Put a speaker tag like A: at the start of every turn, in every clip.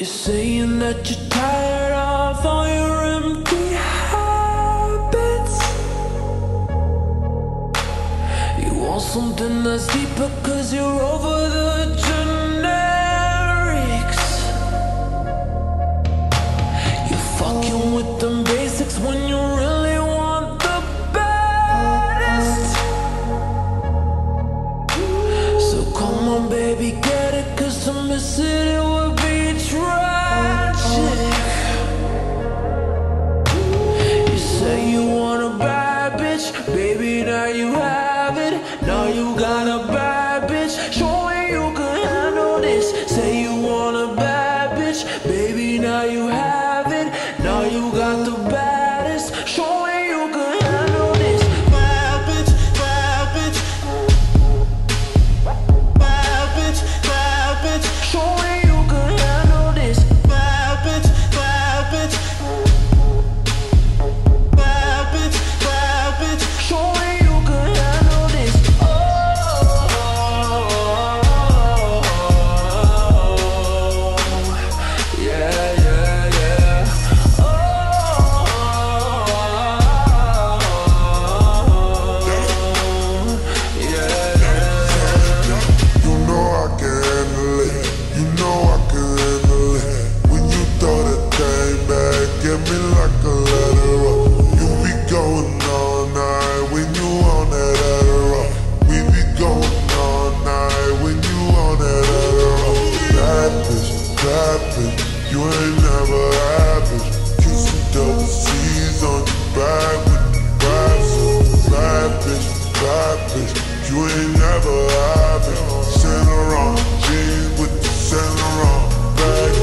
A: You're saying that you're tired of all your empty habits. You want something that's deeper cause you're over the generics. You're fucking with them basics when you now you have it. Now you got a bad bitch, showing you can handle this. Say you want a bad bitch, baby, bitch, you
B: ain't never average. Saint Laurent jeans with the Saint Laurent bag.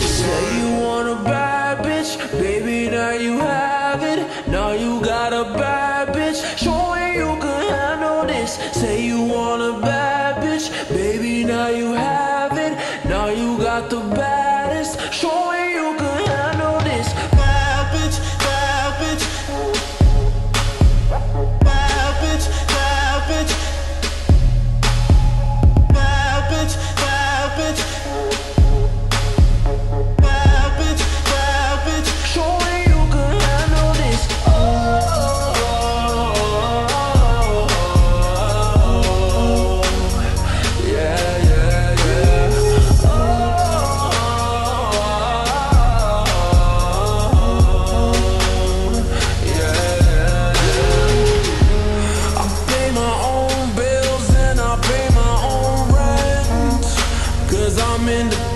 A: Say you want a bad bitch, baby, now you have it. Now you got a bad bitch, showing you can handle this. Say you want into